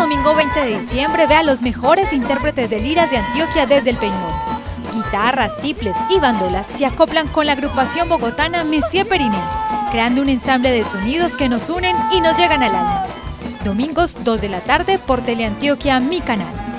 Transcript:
Domingo 20 de diciembre ve a los mejores intérpretes de liras de Antioquia desde el peñón. Guitarras, tiples y bandolas se acoplan con la agrupación bogotana Messier Periné, creando un ensamble de sonidos que nos unen y nos llegan al alma. Domingos 2 de la tarde por Teleantioquia, mi canal.